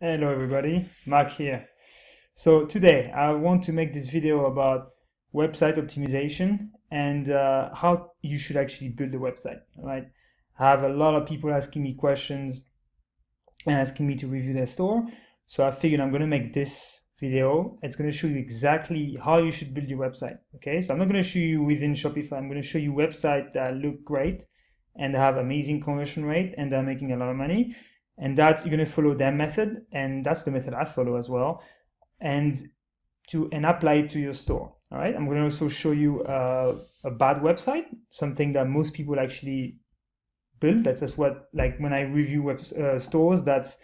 Hello everybody, Marc here. So today I want to make this video about website optimization and uh, how you should actually build a website, right? I have a lot of people asking me questions and asking me to review their store. So I figured I'm going to make this video. It's going to show you exactly how you should build your website. Okay, so I'm not going to show you within Shopify. I'm going to show you websites that look great and have amazing conversion rate and they're making a lot of money and that's you're going to follow their method and that's the method i follow as well and to and apply it to your store all right? I'm going to also show you uh, a bad website something that most people actually build. That's just what like when i review web uh, stores that's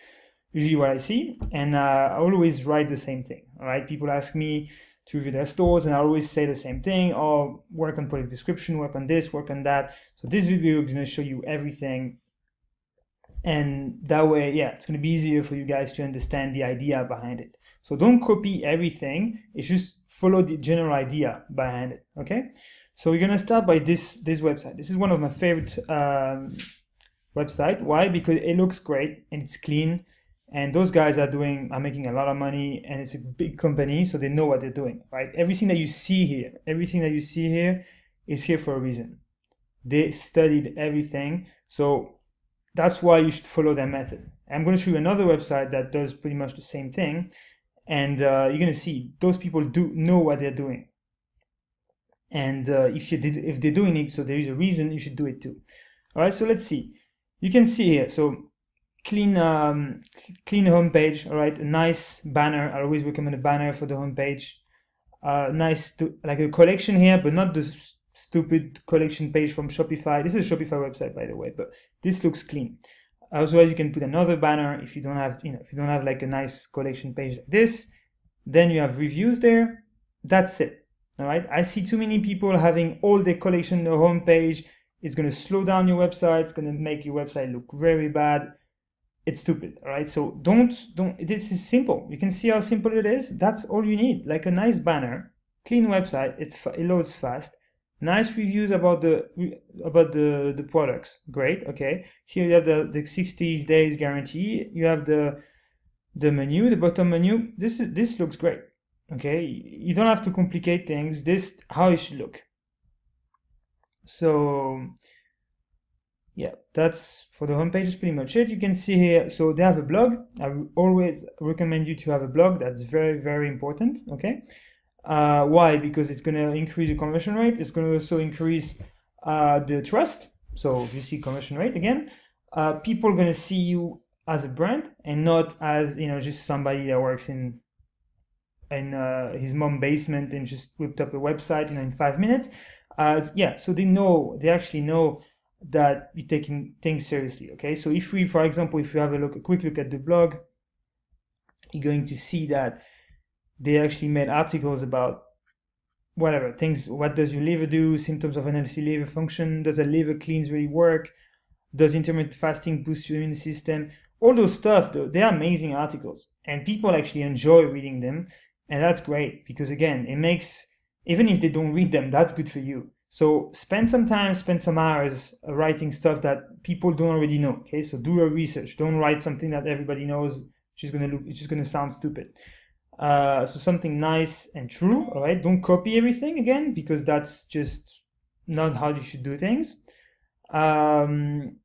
usually what i see and uh, i always write the same thing all right? People ask me to review their stores and i always say the same thing oh, work on product description work on this work on that. So this video is to show you everything and that way yeah it's going to be easier for you guys to understand the idea behind it. So don't copy everything. It's just follow the general idea behind it okay? So we're going to start by this this website. This is one of my favorite um, website. Why? Because it looks great and it's clean. And those guys are doing are making a lot of money and it's a big company so they know what they're doing right? Everything that you see here everything that you see here is here for a reason. They studied everything. So that's why you should follow their method. I'm going to show you another website that does pretty much the same thing. And uh, you're going to see those people do know what they're doing. And uh, if you did, if they're doing it, so there is a reason you should do it too. All right, so let's see. You can see here, so clean, um, clean homepage. All right, a nice banner. I always recommend a banner for the homepage. Uh, nice, to, like a collection here, but not the stupid collection page from Shopify. This is a Shopify website, by the way, but this looks clean. Otherwise, you can put another banner if you don't have, you know, if you don't have like a nice collection page like this. Then you have reviews there. That's it. All right. I see too many people having all their collection on the homepage. It's going to slow down your website. It's going to make your website look very bad. It's stupid. All right. So don't don't. This is simple. You can see how simple it is. That's all you need. Like a nice banner, clean website. It's it loads fast nice reviews about the about the the products. Great okay. Here you have the the 60 days guarantee. You have the the menu the bottom menu. This is this looks great okay. You don't have to complicate things. This how it should look. So yeah that's for the homepage is pretty much it. You can see here so they have a blog. I always recommend you to have a blog. That's very very important okay uh, why? Because it's going to increase the conversion rate. It's going to also increase uh, the trust. So you see conversion rate again, uh, people are going to see you as a brand and not as you know just somebody that works in in uh, his mom basement and just whipped up a website you know in five minutes. Uh, yeah, so they know they actually know that you're taking things seriously. Okay, so if we, for example, if you have a look a quick look at the blog, you're going to see that they actually made articles about whatever things what does your liver do symptoms of an healthy liver function does a liver cleanse really work does intermittent fasting boost your immune system? All those stuff though they're amazing articles and people actually enjoy reading them and that's great because again it makes even if they don't read them that's good for you. So spend some time spend some hours writing stuff that people don't already know okay? So do your research. Don't write something that everybody knows which going to look it's just going to sound stupid uh, so something nice and true, all right? Don't copy everything again because that's just not how you should do things. Um,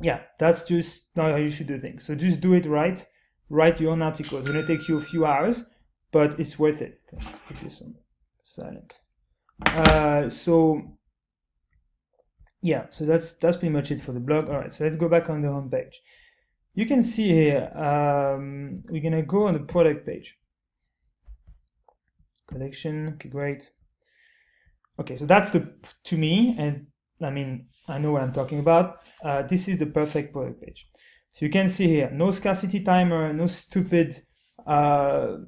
yeah, that's just not how you should do things. So just do it right. Write your own article. It's going to take you a few hours, but it's worth it. Put this on silent. Uh, so yeah, so that's that's pretty much it for the blog. All right, so let's go back on the home page you can see here, um, we're gonna go on the product page. Collection, okay, great. Okay, so that's the, to me, and I mean, I know what I'm talking about. Uh, this is the perfect product page. So you can see here, no scarcity timer, no stupid, uh,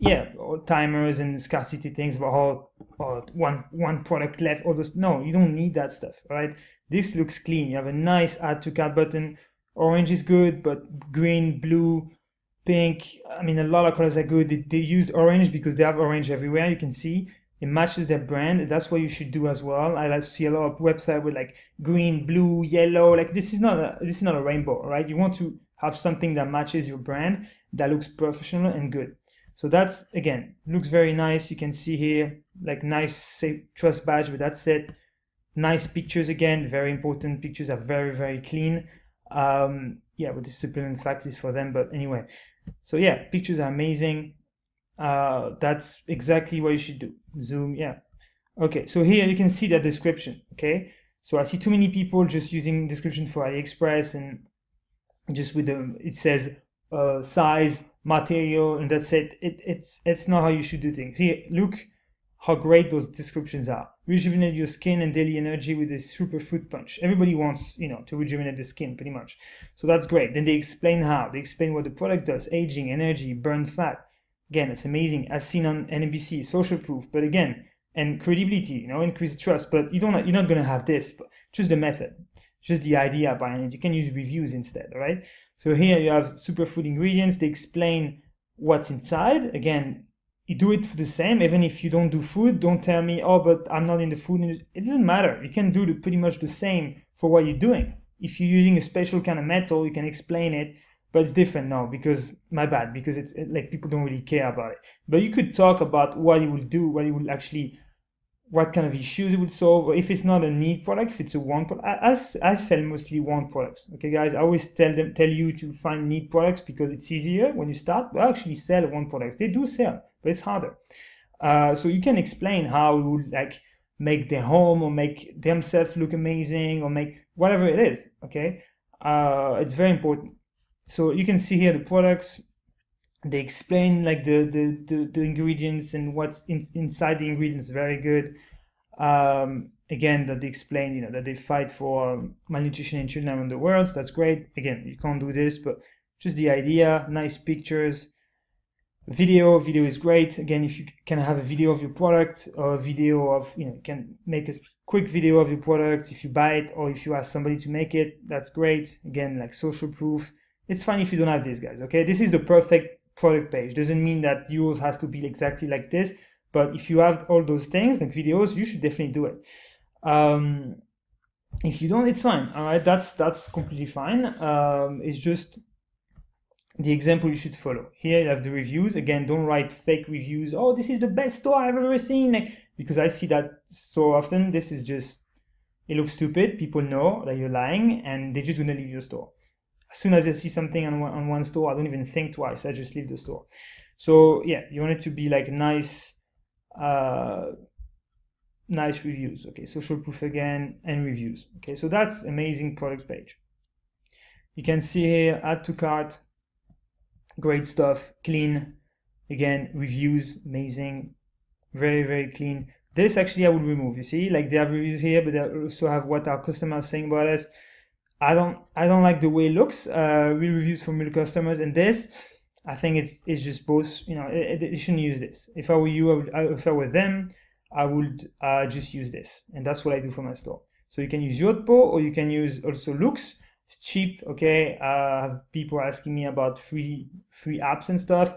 yeah, timers and scarcity things about how one one product left. All those, no, you don't need that stuff, right? This looks clean. You have a nice add to cart button Orange is good, but green, blue, pink, I mean, a lot of colors are good. They, they used orange because they have orange everywhere. You can see it matches their brand. That's what you should do as well. I like to see a lot of website with like green, blue, yellow. Like this is not a this is not a rainbow, right? You want to have something that matches your brand that looks professional and good so that's again looks very nice you can see here like nice safe trust badge but that's it nice pictures again very important pictures are very very clean um yeah but the supplement fact is for them but anyway. So yeah pictures are amazing. Uh that's exactly what you should do. Zoom yeah. Okay so here you can see that description okay? So i see too many people just using description for aliexpress and just with the it says uh size material and that's it. it it's it's not how you should do things. Here look how great those descriptions are. Rejuvenate your skin and daily energy with a superfood punch. Everybody wants, you know, to rejuvenate the skin pretty much. So that's great. Then they explain how. They explain what the product does, aging, energy, burn fat. Again, it's amazing. As seen on NBC, social proof. But again, and credibility, you know, increase trust. But you don't you're not gonna have this, but just the method. Just the idea behind it. You can use reviews instead, all right? So here you have superfood ingredients. They explain what's inside. Again, you do it for the same even if you don't do food don't tell me oh but i'm not in the food industry. it doesn't matter. You can do the, pretty much the same for what you're doing. If you're using a special kind of metal you can explain it but it's different now because my bad because it's like people don't really care about it. But you could talk about what you will do what you will actually what kind of issues it would solve or if it's not a need product if it's a want product. I, I, I sell mostly want products okay guys? I always tell them tell you to find need products because it's easier when you start but actually sell want products. They do sell but it's harder. Uh, so you can explain how you would like make their home or make themselves look amazing or make whatever it is okay? Uh, it's very important. So you can see here the products they explain like the the, the, the ingredients and what's in, inside the ingredients very good. Um, again that they explain you know that they fight for malnutrition in children around the world. That's great. Again you can't do this but just the idea nice pictures. Video video is great. Again if you can have a video of your product or a video of you know can make a quick video of your product if you buy it or if you ask somebody to make it that's great. Again like social proof. It's fine if you don't have these guys okay? This is the perfect product page. Doesn't mean that yours has to be exactly like this, but if you have all those things like videos, you should definitely do it. Um, if you don't, it's fine. All right, that's that's completely fine. Um, it's just the example you should follow. Here you have the reviews. Again, don't write fake reviews. Oh, this is the best store I've ever seen. Like, because I see that so often. This is just it looks stupid. People know that you're lying, and they're just gonna leave your store as soon as I see something on one, on one store, I don't even think twice. I just leave the store. So yeah, you want it to be like nice, uh, nice reviews. Okay, social proof again and reviews. Okay, so that's amazing product page. You can see here add to cart, great stuff, clean. Again, reviews, amazing, very very clean. This actually I would remove. You see, like they have reviews here, but they also have what our customers saying about us I don't I don't like the way it looks. Uh, real reviews from real customers and this. I think it's it's just both. You know, you shouldn't use this. If I were you, I would, if I were them, I would uh, just use this, and that's what I do for my store. So you can use Yotpo or you can use also Loox. It's cheap. Okay, uh, I people asking me about free free apps and stuff.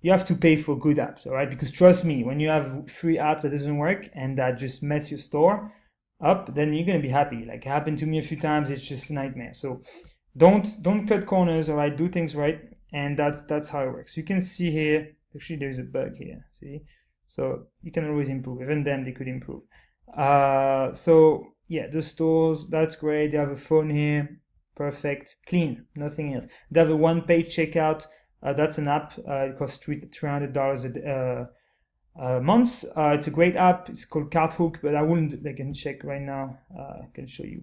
You have to pay for good apps, all right? Because trust me, when you have free apps that doesn't work and that just mess your store, up, then you're gonna be happy. Like happened to me a few times. It's just a nightmare. So don't don't cut corners. All right, do things right, and that's that's how it works. You can see here. Actually, there's a bug here. See, so you can always improve. Even then, they could improve. Uh, so yeah, the stores that's great. They have a phone here. Perfect, clean, nothing else. They have a one-page checkout. Uh, that's an app. Uh, it costs three hundred dollars a, uh, months. Uh, it's a great app. It's called Carthook, but I wouldn't. I can check right now. Uh, I can show you.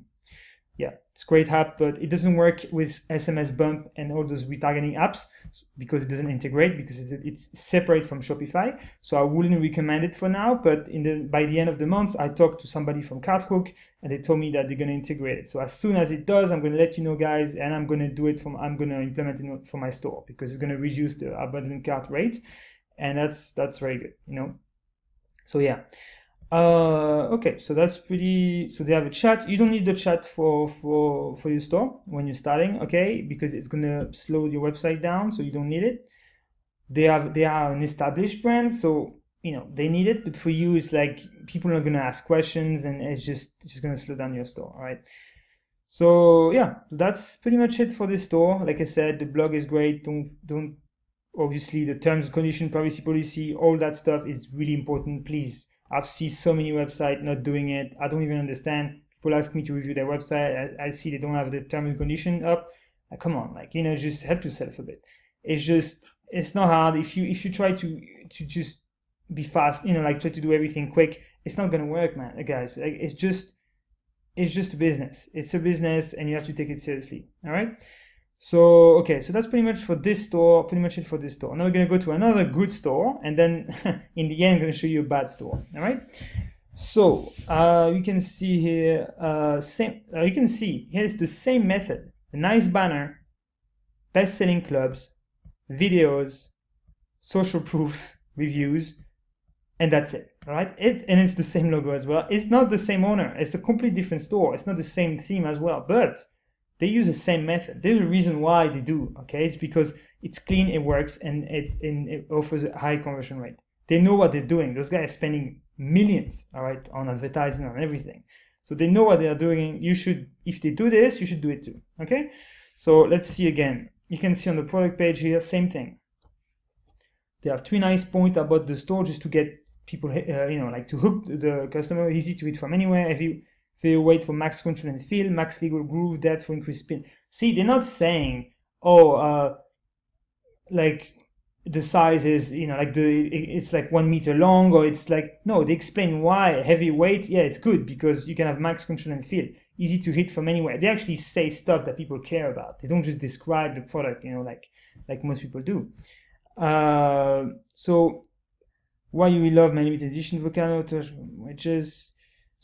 Yeah, it's great app, but it doesn't work with SMS Bump and all those retargeting apps because it doesn't integrate because it's, it's separate from Shopify. So I wouldn't recommend it for now. But in the by the end of the month, I talked to somebody from Carthook and they told me that they're going to integrate it. So as soon as it does, I'm going to let you know, guys, and I'm going to do it from. I'm going to implement it for my store because it's going to reduce the abandoned cart rate and that's that's very good you know? So yeah. Uh okay so that's pretty so they have a chat. You don't need the chat for for for your store when you're starting okay? Because it's gonna slow your website down so you don't need it. They have they are an established brand so you know they need it. But for you it's like people are gonna ask questions and it's just just gonna slow down your store all right So yeah, that's pretty much it for this store. Like I said, the blog is great. Don't don't obviously the terms and condition privacy policy, all that stuff is really important. Please, I've seen so many websites not doing it. I don't even understand. People ask me to review their website. I, I see they don't have the terms and condition up. Like, come on, like you know, just help yourself a bit. It's just it's not hard. If you if you try to to just be fast, you know, like try to do everything quick, it's not gonna work, man. Guys, like, it's just it's just a business. It's a business, and you have to take it seriously. All right. So okay, so that's pretty much for this store. Pretty much it for this store. Now we're gonna go to another good store, and then in the end, I'm gonna show you a bad store. All right. So uh, you can see here, uh, same. Uh, you can see here's the same method. A nice banner, best-selling clubs, videos, social proof, reviews, and that's it right it and it's the same logo as well it's not the same owner it's a completely different store it's not the same theme as well but they use the same method. There's a reason why they do okay? It's because it's clean it works and it's in it offers a high conversion rate. They know what they're doing. Those guys are spending millions all right on advertising on everything. So they know what they are doing. You should if they do this you should do it too okay? So let's see again. You can see on the product page here same thing. They have three nice points about the store just to get people, uh, you know, like to hook the customer, easy to read from anywhere. If you, you wait for max control and feel, max legal groove, that for increased spin. See, they're not saying, oh, uh, like the size is, you know, like the it's like one meter long, or it's like no. They explain why heavy weight. Yeah, it's good because you can have max control and feel, easy to hit from anywhere. They actually say stuff that people care about. They don't just describe the product, you know, like like most people do. Uh, so why you will love my limited edition volcano which is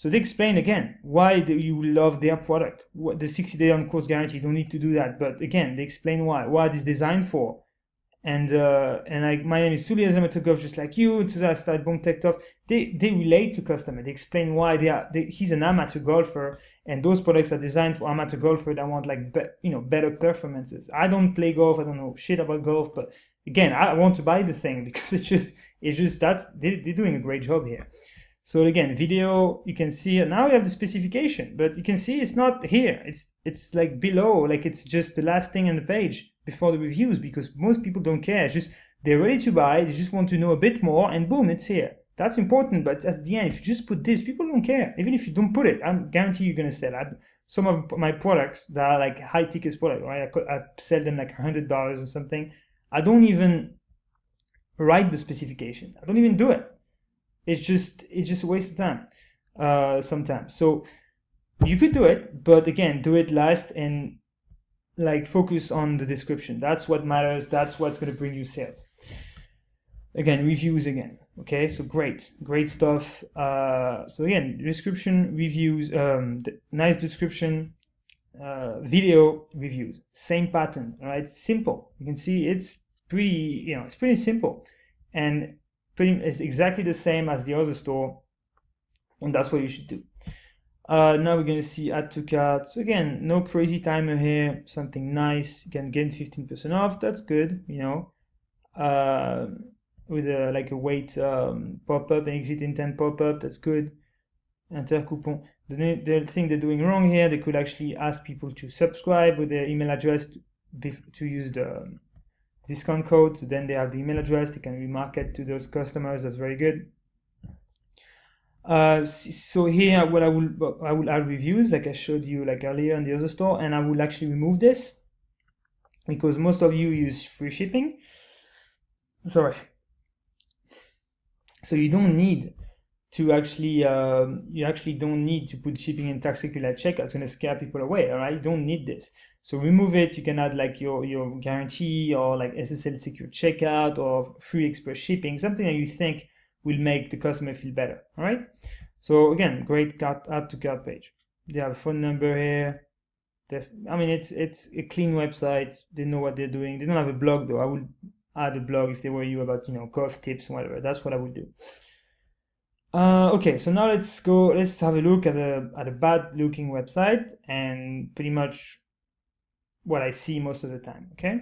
so they explain again why do you love their product? What the 60 day on course guarantee you don't need to do that. But again they explain why what it's designed for. And uh, and like my name is amateur golf just like you to that start boom tech off they they relate to customer. They explain why they are they, he's an amateur golfer and those products are designed for amateur golfer that want like be, you know better performances. I don't play golf I don't know shit about golf but again I want to buy the thing because it's just it's just that's they, they're doing a great job here so again video you can see now we have the specification but you can see it's not here. It's it's like below like it's just the last thing on the page before the reviews because most people don't care. It's just they're ready to buy they just want to know a bit more and boom it's here. That's important but at the end if you just put this people don't care. Even if you don't put it i am guarantee you're going to sell. That some of my products that are like high tickets product right? I, I sell them like hundred dollars or something. I don't even write the specification. I don't even do it. It's just it's just a waste of time uh, sometimes. So you could do it, but again, do it last and like focus on the description. That's what matters. That's what's going to bring you sales. Again, reviews again. Okay, so great, great stuff. Uh, so again, description, reviews, um, nice description, uh, video reviews, same pattern. Right, simple. You can see it's pretty, you know, it's pretty simple and pretty it's exactly the same as the other store and that's what you should do. Uh, now we're going to see add to cart. So again no crazy timer here something nice. You can get 15% off. That's good you know. Uh, with a, like a wait um, pop-up and exit intent pop-up that's good. Enter coupon. The, the thing they're doing wrong here they could actually ask people to subscribe with their email address to, to use the discount code. So then they have the email address. They can remarket to those customers. That's very good. Uh, so here, what I will I will add reviews like I showed you like earlier in the other store, and I will actually remove this because most of you use free shipping. Sorry. So you don't need to actually um, you actually don't need to put shipping and tax checkout. It's going to scare people away. All right, you don't need this. So remove it. You can add like your your guarantee or like SSL secure checkout or free express shipping, something that you think will make the customer feel better. All right. So again, great cart, add to cart page. They have a phone number here. There's, I mean, it's it's a clean website. They know what they're doing. They don't have a blog though. I would add a blog if they were you about you know golf tips, and whatever. That's what I would do. Uh, okay, so now let's go, let's have a look at a, at a bad looking website and pretty much what I see most of the time, okay?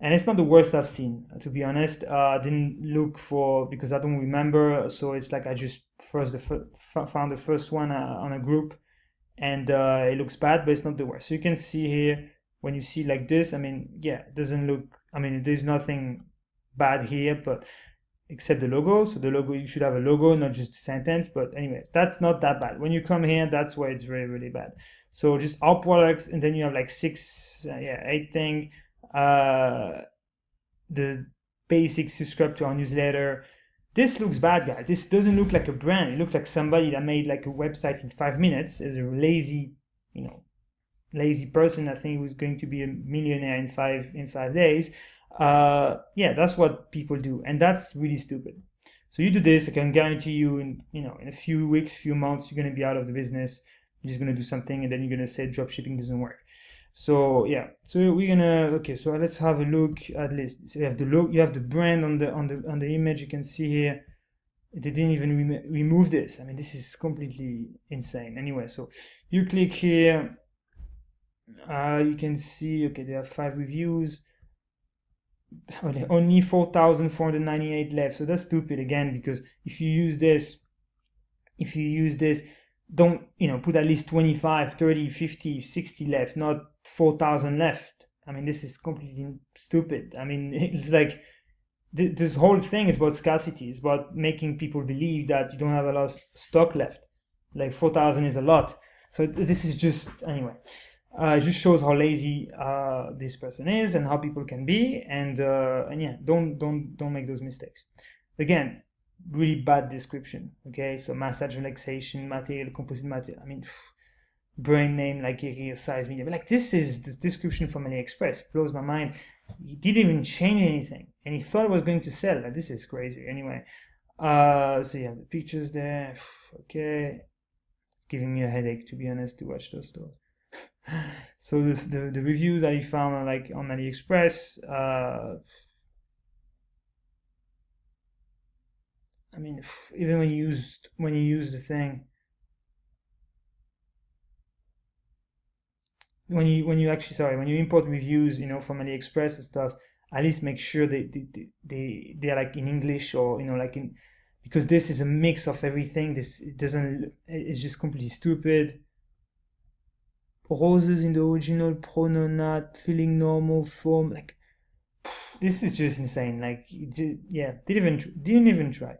And it's not the worst I've seen, to be honest. Uh, I didn't look for, because I don't remember, so it's like I just first the found the first one uh, on a group and uh, it looks bad, but it's not the worst. So you can see here when you see like this. I mean, yeah, it doesn't look. I mean, there's nothing bad here, but except the logo. So the logo, you should have a logo, not just a sentence. But anyway, that's not that bad. When you come here, that's where it's really, really bad. So just all products, and then you have like six, uh, yeah, eight thing. Uh, the basic subscribe to our newsletter. This looks bad, guys. This doesn't look like a brand. It looks like somebody that made like a website in five minutes. Is a lazy, you know, lazy person. I think was going to be a millionaire in five in five days uh, yeah, that's what people do, and that's really stupid. So you do this, I can guarantee you, in you know, in a few weeks, few months, you're gonna be out of the business. You're just gonna do something, and then you're gonna say drop shipping doesn't work. So yeah, so we're gonna okay. So let's have a look at least. So you have the look, you have the brand on the on the on the image. You can see here. They didn't even rem remove this. I mean, this is completely insane. Anyway, so you click here. Uh, you can see okay, there are five reviews only 4,498 left. So that's stupid again, because if you use this, if you use this, don't, you know, put at least 25, 30, 50, 60 left, not 4,000 left. I mean, this is completely stupid. I mean, it's like th- this whole thing is about scarcity. It's about making people believe that you don't have a lot of stock left. Like 4,000 is a lot. So this is just, anyway uh, it just shows how lazy uh, this person is and how people can be and uh, and yeah don't don't don't make those mistakes again really bad description okay? So massage relaxation material composite material i mean brand name like size media but like this is the description from aliexpress. Blows my mind. He didn't even change anything and he thought it was going to sell. Like this is crazy. Anyway uh so yeah the pictures there. Okay. It's giving me a headache to be honest to watch those stores. So the, the, the reviews that he found like on AliExpress, uh, I mean, even when you used when you use the thing, when you when you actually sorry when you import reviews, you know, from AliExpress and stuff, at least make sure they they they they are like in English or you know like in because this is a mix of everything. This it doesn't it's just completely stupid. Roses in the original pronoun not feeling normal form like this is just insane. Like yeah didn't even didn't even try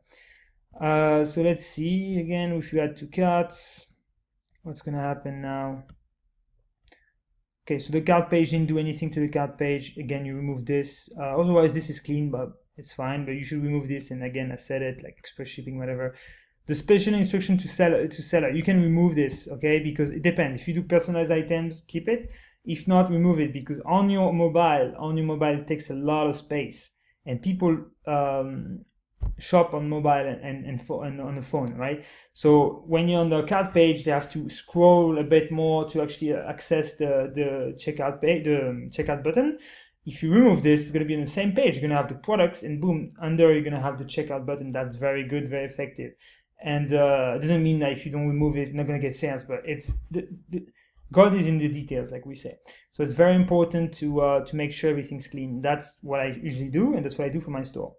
uh, so let's see again. If you add two cards what's gonna happen now? Okay so the cart page didn't do anything to the cart page. Again you remove this. Uh, otherwise this is clean but it's fine. But you should remove this and again I said it like express shipping whatever. The special instruction to seller to seller you can remove this okay? Because it depends. If you do personalized items keep it. If not remove it because on your mobile on your mobile it takes a lot of space. And people um, shop on mobile and, and, and, and, on the phone right so when you're on the cart page they have to scroll a bit more to actually access the the checkout page the checkout button if you remove this, it's going to be on the same page. You're going to have the products, and boom, under you're going to have the checkout button. That's very good, very effective and uh, it doesn't mean that if you don't remove it, you're not gonna get sales. But it's the, the, God is in the details, like we say. So it's very important to uh, to make sure everything's clean. That's what I usually do, and that's what I do for my store.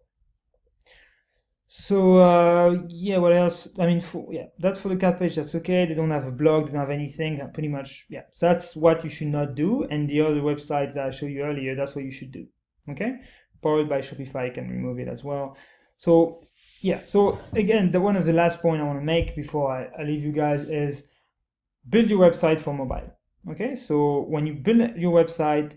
So uh, yeah, what else? I mean, for, yeah, that's for the cat page. That's okay. They don't have a blog. They don't have anything. Pretty much, yeah. So that's what you should not do. And the other websites that I showed you earlier, that's what you should do. Okay, powered by Shopify, can remove it as well. So yeah so again the one of the last point i want to make before I, I leave you guys is build your website for mobile okay so when you build your website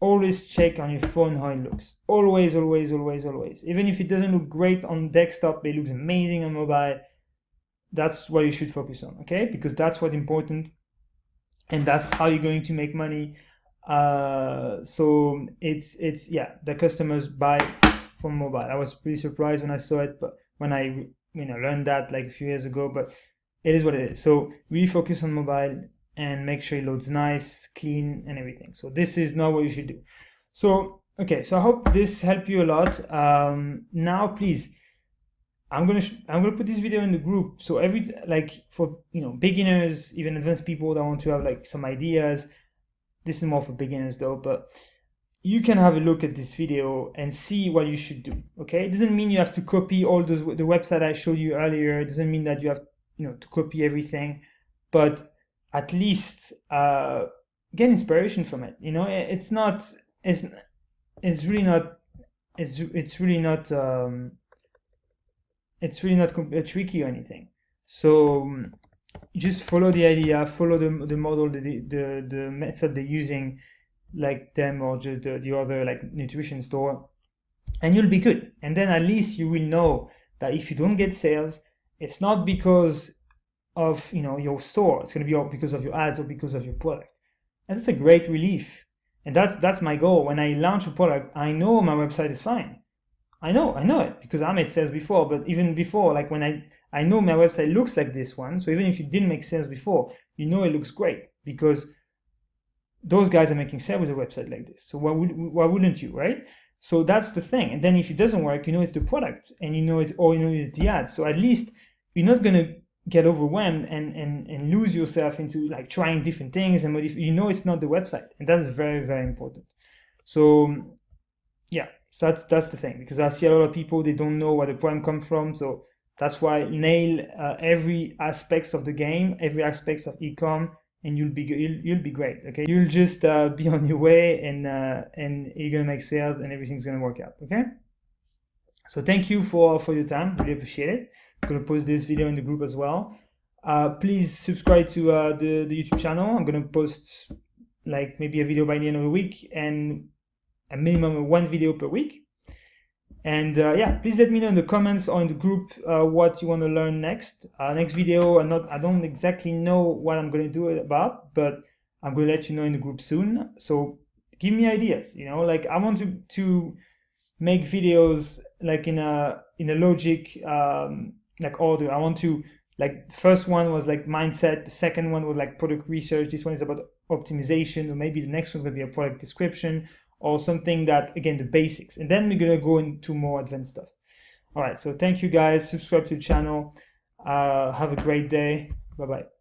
always check on your phone how it looks. Always always always always. Even if it doesn't look great on desktop it looks amazing on mobile that's what you should focus on okay? Because that's what's important and that's how you're going to make money. Uh, so it's it's yeah the customers buy from mobile. I was pretty surprised when i saw it but when I you know learned that like a few years ago, but it is what it is. So really focus on mobile and make sure it loads nice, clean, and everything. So this is not what you should do. So okay, so I hope this helped you a lot. Um, now please. I'm gonna I'm gonna put this video in the group so every like for you know beginners even advanced people that want to have like some ideas this is more for beginners though but you can have a look at this video and see what you should do okay it doesn't mean you have to copy all those the website i showed you earlier it doesn't mean that you have you know to copy everything but at least uh, get inspiration from it. You know, it's not it's it's really not it's it's really not um, it's really not uh, tricky or anything. So um, just follow the idea, follow the the model, the the the method they're using, like them or just the, the other like nutrition store, and you'll be good. And then at least you will know that if you don't get sales, it's not because of you know your store. It's going to be all because of your ads or because of your product. And that's a great relief. And that's that's my goal. When I launch a product, I know my website is fine. I know, I know it because I made sales before. But even before, like when I I know my website looks like this one. So even if it didn't make sales before, you know it looks great because those guys are making sales with a website like this. So why would why wouldn't you, right? So that's the thing. And then if it doesn't work, you know it's the product, and you know it's or you know it's the ads. So at least you're not gonna get overwhelmed and, and, and lose yourself into like trying different things and modify. You know it's not the website, and that's very very important. So yeah, so that's that's the thing because I see a lot of people they don't know where the problem comes from. So that's why nail uh, every aspects of the game, every aspects of ecom, and you'll be you'll, you'll be great. Okay, you'll just uh, be on your way, and uh, and you're gonna make sales, and everything's gonna work out. Okay. So thank you for for your time. Really appreciate it. I'm gonna post this video in the group as well. Uh, please subscribe to uh, the the YouTube channel. I'm gonna post like maybe a video by the end of the week and a minimum of one video per week. And uh, yeah, please let me know in the comments or in the group uh, what you want to learn next. Uh, next video, I'm not, I don't exactly know what I'm going to do it about, but I'm going to let you know in the group soon. So give me ideas. You know, like I want to to make videos like in a in a logic um, like order. I want to like first one was like mindset. The second one was like product research. This one is about optimization, or maybe the next one's gonna be a product description or something that again the basics. And then we're gonna go into more advanced stuff. All right. So thank you guys. Subscribe to the channel. Uh, have a great day. Bye bye.